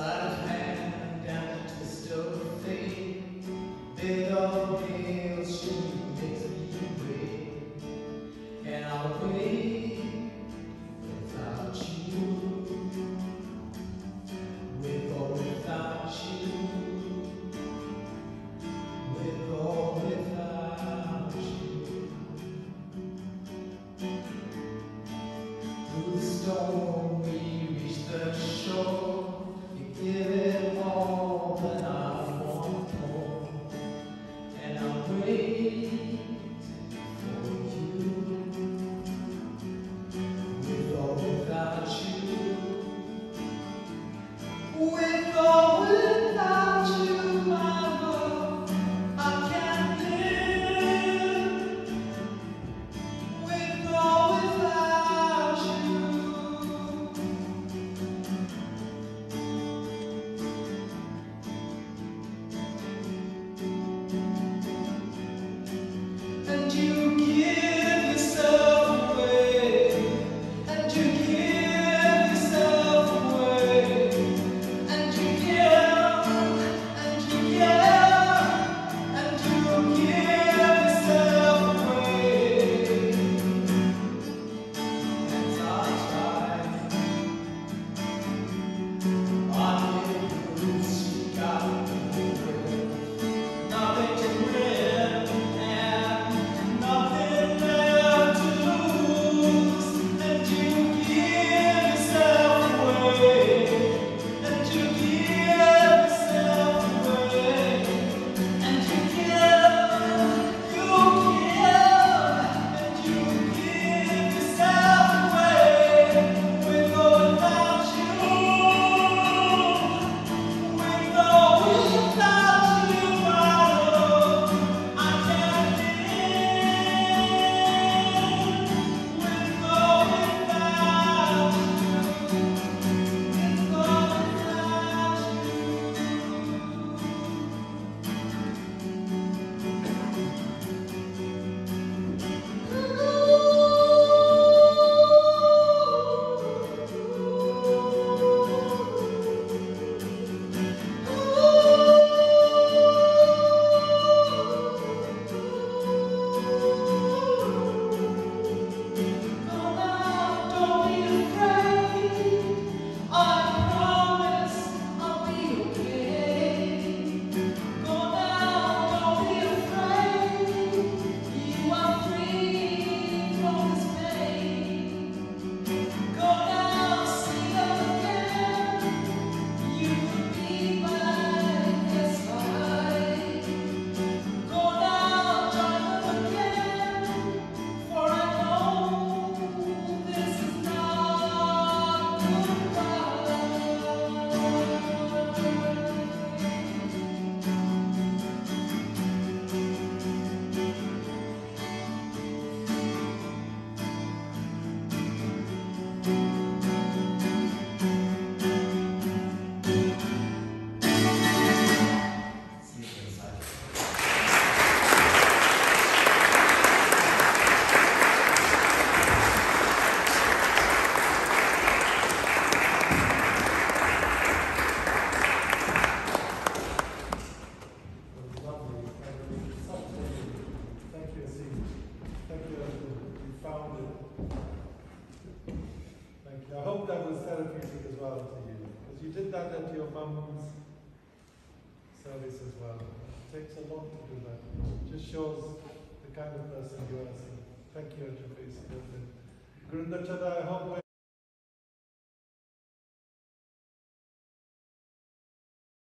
Sleight of hand and a twist of fate Bit old nails should make you wait And I'll well to you. Because you did that at your mum's service as well. It takes a lot to do that. It just shows the kind of person you are. So thank you, Ajahn Gurindachada, I hope